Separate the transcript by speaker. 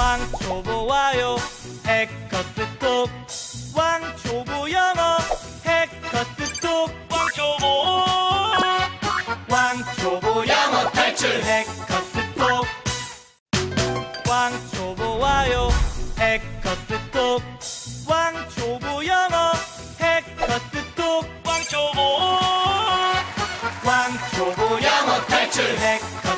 Speaker 1: 왕초보 와요. 해커스톡. 왕초보 영어. 해커스톡. 왕초보. 왕초보 영어 탈출. 해커스톡. 왕초보 와요. 해커스톡. 왕초보 영어. 해커스톡. 왕초보. 왕초보 영어 탈출. 해커